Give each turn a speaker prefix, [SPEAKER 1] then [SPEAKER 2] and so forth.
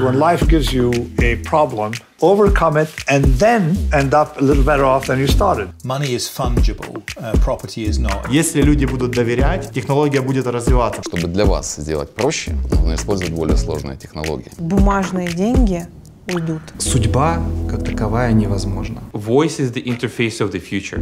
[SPEAKER 1] when life gives you a problem, overcome it, and then end up a little better off than you started.
[SPEAKER 2] Money is fungible, uh, property is not.
[SPEAKER 3] Если люди будут доверять, технология будет развиваться.
[SPEAKER 4] Чтобы для вас сделать проще, нужно использовать более сложные технологии.
[SPEAKER 5] Бумажные деньги уйдут.
[SPEAKER 6] Судьба, как таковая, невозможна.
[SPEAKER 7] Voice is the interface of the future.